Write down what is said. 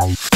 Bye.